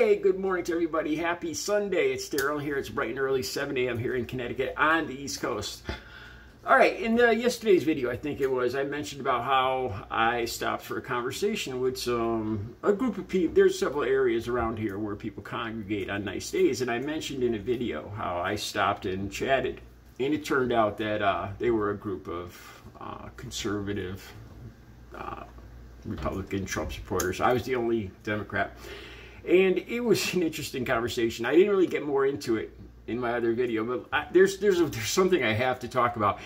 Hey, good morning to everybody. Happy Sunday. It's Daryl here. It's bright and early, 7 a.m. here in Connecticut on the East Coast. All right, in the, yesterday's video, I think it was, I mentioned about how I stopped for a conversation with some a group of people. There's several areas around here where people congregate on nice days, and I mentioned in a video how I stopped and chatted, and it turned out that uh, they were a group of uh, conservative uh, Republican Trump supporters. I was the only Democrat. And it was an interesting conversation. I didn't really get more into it in my other video, but I, there's there's a, there's something I have to talk about,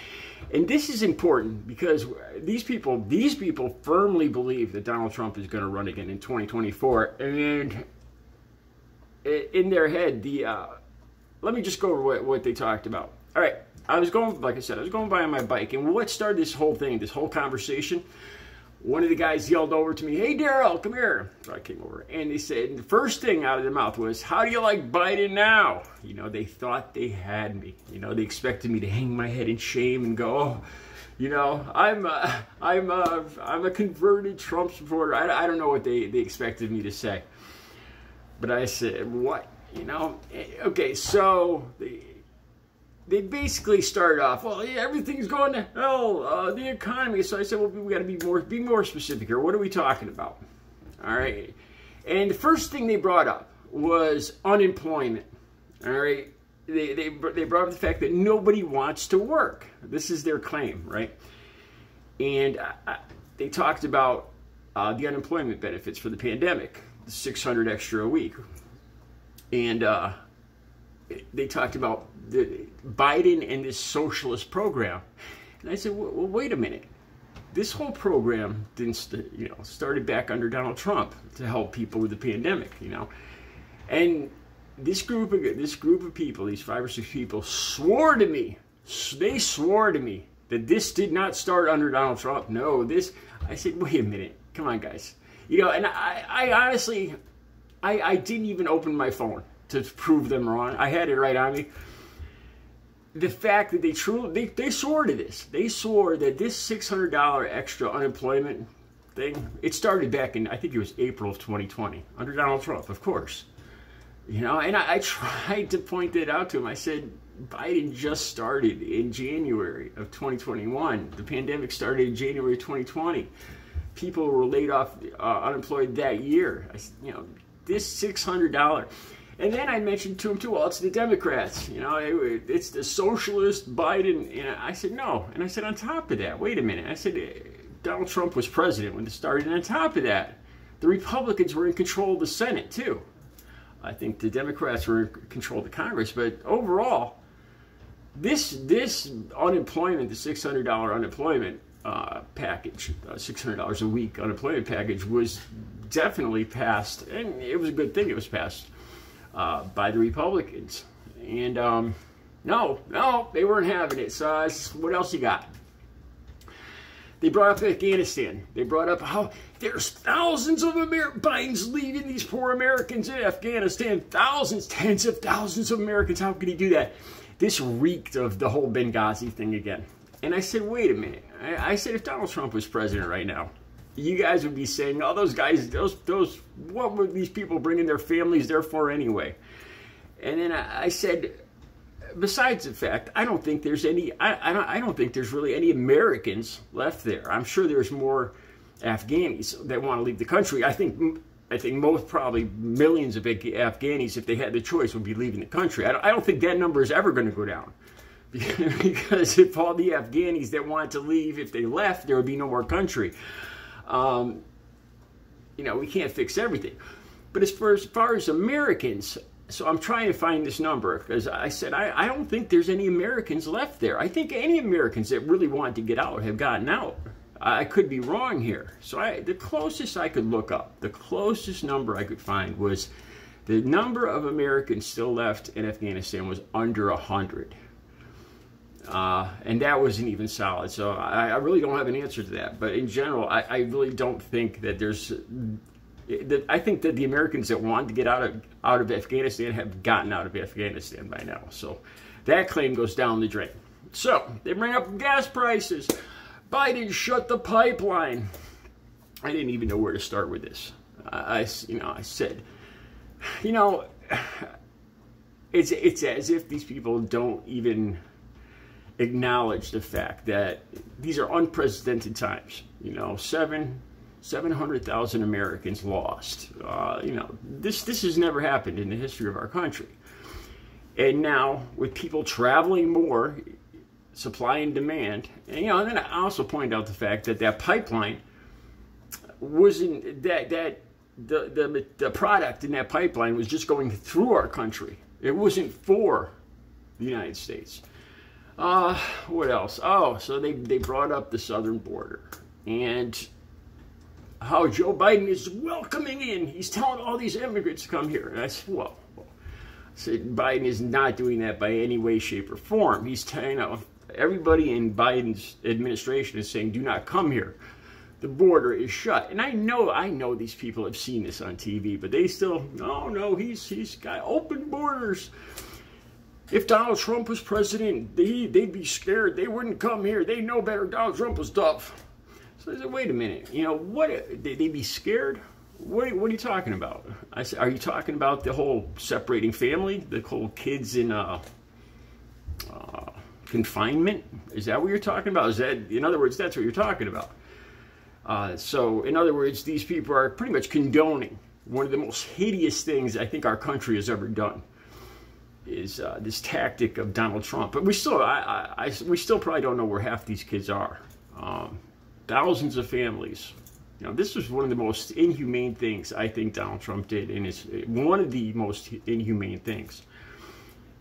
and this is important because these people these people firmly believe that Donald Trump is going to run again in 2024, and in their head, the uh, let me just go over what, what they talked about. All right, I was going like I said, I was going by on my bike, and what started this whole thing, this whole conversation one of the guys yelled over to me, Hey, Daryl, come here. So I came over and they said, the first thing out of their mouth was, How do you like Biden now? You know, they thought they had me. You know, they expected me to hang my head in shame and go, oh, you know, I'm a, I'm a, I'm a converted Trump supporter. I, I don't know what they, they expected me to say. But I said, What? You know, eh, okay, so the, they basically started off, well, yeah, everything's going to hell, uh, the economy. So I said, well, we got to be more, be more specific here. What are we talking about? All right. And the first thing they brought up was unemployment. All right. They, they, they brought up the fact that nobody wants to work. This is their claim, right? And uh, they talked about uh, the unemployment benefits for the pandemic, the 600 extra a week. And uh, they talked about the Biden and this socialist program. And I said, well, wait a minute. This whole program didn't, you know, started back under Donald Trump to help people with the pandemic, you know, and this group of this group of people, these five or six people, swore to me. They swore to me that this did not start under Donald Trump. No, this. I said, wait a minute. Come on, guys. You know, and I, I honestly, I, I didn't even open my phone to prove them wrong. I had it right on me. The fact that they truly they, they swore to this. They swore that this six hundred dollar extra unemployment thing, it started back in I think it was April of 2020 under Donald Trump, of course. You know, and I, I tried to point that out to him. I said, Biden just started in January of 2021. The pandemic started in January 2020. People were laid off, uh, unemployed that year. I, you know, this $600. And then I mentioned to him too, well, it's the Democrats, you know, it, it's the socialist Biden. And I said, no. And I said, on top of that, wait a minute. I said, Donald Trump was president when it started. And on top of that, the Republicans were in control of the Senate too. I think the Democrats were in control of the Congress. But overall, this this unemployment, the six hundred dollar unemployment uh, package, uh, six hundred dollars a week unemployment package, was definitely passed, and it was a good thing it was passed uh, by the Republicans. And um, no, no, they weren't having it. So uh, what else you got? They brought up Afghanistan. They brought up how there's thousands of Amer- Biden's leaving these poor Americans in Afghanistan. Thousands, tens of thousands of Americans. How could he do that? This reeked of the whole Benghazi thing again. And I said, wait a minute. I, I said, if Donald Trump was president right now, you guys would be saying, "Oh, those guys, those those, what were these people bringing their families there for anyway?" And then I, I said, besides the fact, I don't think there's any, I, I don't, I don't think there's really any Americans left there. I'm sure there's more Afghanis that want to leave the country. I think. I think most probably millions of Afghanis, if they had the choice, would be leaving the country. I don't, I don't think that number is ever going to go down. because if all the Afghanis that wanted to leave, if they left, there would be no more country. Um, you know, we can't fix everything. But as far, as far as Americans, so I'm trying to find this number because I said I, I don't think there's any Americans left there. I think any Americans that really wanted to get out have gotten out. I could be wrong here. So I, the closest I could look up, the closest number I could find was the number of Americans still left in Afghanistan was under 100. Uh, and that wasn't even solid. So I, I, really don't have an answer to that. But in general, I, I really don't think that there's. That I think that the Americans that wanted to get out of out of Afghanistan have gotten out of Afghanistan by now. So that claim goes down the drain. So they bring up gas prices. Biden shut the pipeline. I didn't even know where to start with this. I, you know, I said you know, it's it's as if these people don't even acknowledge the fact that these are unprecedented times. You know, seven. 700,000 Americans lost. Uh, you know, this this has never happened in the history of our country. And now, with people traveling more, supply and demand, and you know, and then I also point out the fact that that pipeline wasn't that that the the the product in that pipeline was just going through our country. It wasn't for the United States. Uh, what else? Oh, so they, they brought up the southern border and how Joe Biden is welcoming in. He's telling all these immigrants to come here. And I said, well, well I said, Biden is not doing that by any way, shape, or form. He's telling, you everybody in Biden's administration is saying, do not come here. The border is shut. And I know, I know these people have seen this on TV, but they still, no, no, he's, he's got open borders if Donald Trump was president, they, they'd be scared. They wouldn't come here. They know better. Donald Trump was tough. So I said, wait a minute. You know, what? They, would be scared? What, what are you talking about? I said, are you talking about the whole separating family? The whole kids in uh, uh, confinement? Is that what you're talking about? Is that, in other words, that's what you're talking about. Uh, so, in other words, these people are pretty much condoning one of the most hideous things I think our country has ever done is uh, this tactic of Donald Trump. But we still, I, I, I, we still probably don't know where half these kids are. Um, thousands of families. You know, this was one of the most inhumane things I think Donald Trump did, and it's one of the most inhumane things.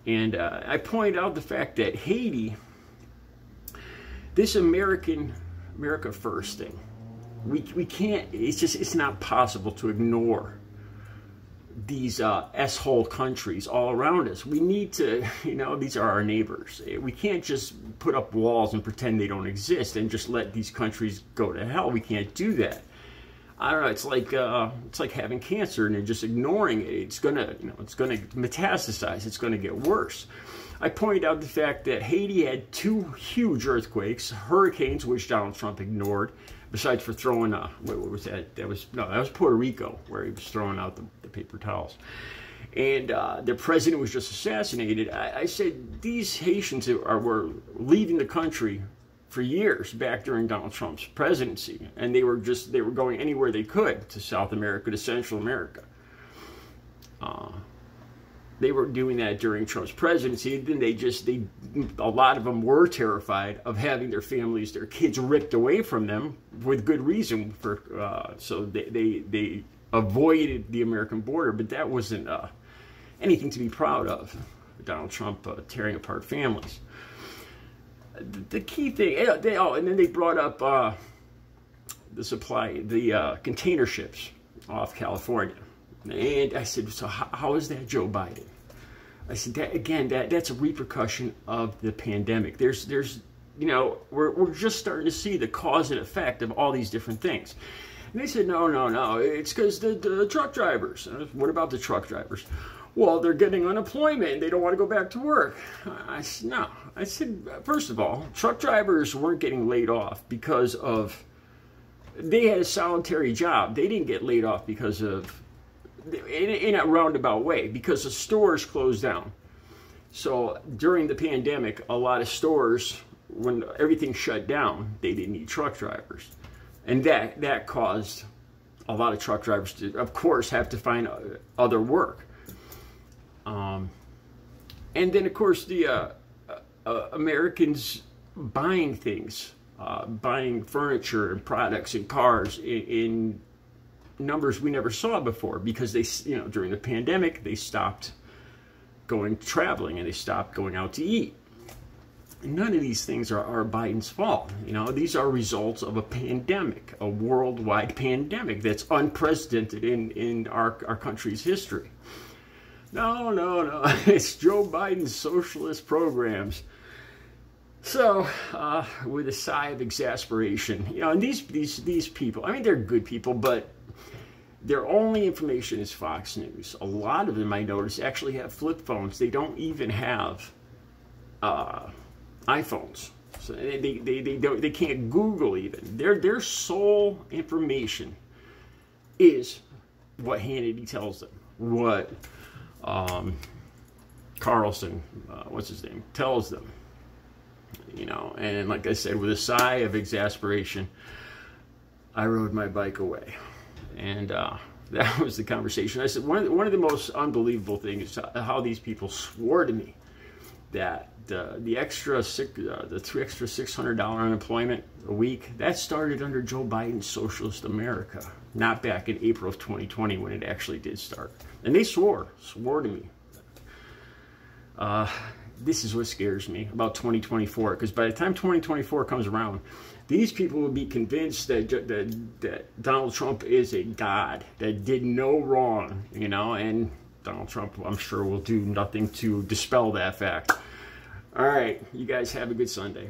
And uh, I point out the fact that Haiti, this American, America First thing, we, we can't, it's just, it's not possible to ignore these uh, S-hole countries all around us. We need to, you know, these are our neighbors. We can't just put up walls and pretend they don't exist and just let these countries go to hell. We can't do that. I don't know. It's like uh, it's like having cancer and just ignoring it. It's gonna, you know, it's gonna metastasize. It's gonna get worse. I pointed out the fact that Haiti had two huge earthquakes, hurricanes, which Donald Trump ignored, besides for throwing, uh, what, was that? That was, no, that was Puerto Rico, where he was throwing out the paper towels. And uh, the president was just assassinated. I, I said these Haitians are, were leaving the country for years back during Donald Trump's presidency, and they were just they were going anywhere they could to South America, to Central America. Uh, they were doing that during Trump's presidency. Then they just they a lot of them were terrified of having their families, their kids ripped away from them with good reason. For uh, so they, they they avoided the American border, but that wasn't uh, anything to be proud of. Donald Trump uh, tearing apart families. The key thing, eh, they, oh, and then they brought up uh, the supply, the uh, container ships off California. And I said, so how, how is that Joe Biden? I said, that, again, that, that's a repercussion of the pandemic. There's, there's, you know, we're, we're just starting to see the cause and effect of all these different things. And they said, no, no, no, it's because the, the truck drivers. What about the truck drivers? Well, they're getting unemployment they don't want to go back to work. I said, no. I said, first of all, truck drivers weren't getting laid off because of, they had a solitary job. They didn't get laid off because of in, in a roundabout way because the stores closed down. So during the pandemic, a lot of stores, when everything shut down, they didn't need truck drivers, and that that caused a lot of truck drivers to, of course, have to find other work. Um, and then, of course, the uh, uh, Americans buying things, uh, buying furniture and products and cars in, in numbers we never saw before because they, you know, during the pandemic, they stopped going traveling and they stopped going out to eat. None of these things are, are Biden's fault. You know, these are results of a pandemic, a worldwide pandemic that's unprecedented in, in our, our country's history. No, no, no. It's Joe Biden's socialist programs. So, uh, with a sigh of exasperation, you know, and these these these people, I mean, they're good people, but their only information is Fox News. A lot of them, I notice, actually have flip phones. They don't even have uh, iPhones. So they, they, they, they, can't Google even. Their, their sole information is what Hannity tells them. what um, Carlson, uh, what's his name, tells them. You know, and like I said, with a sigh of exasperation, I rode my bike away. And uh, that was the conversation. I said, one of the, one of the most unbelievable things is how these people swore to me that the, the extra six, uh, the three extra six hundred dollar unemployment a week that started under Joe Biden's socialist America, not back in April of 2020 when it actually did start. And they swore, swore to me. Uh, this is what scares me about 2024 because by the time 2024 comes around, these people will be convinced that, that, that Donald Trump is a god that did no wrong, you know, and Donald Trump, I'm sure, will do nothing to dispel that fact. All right, you guys have a good Sunday.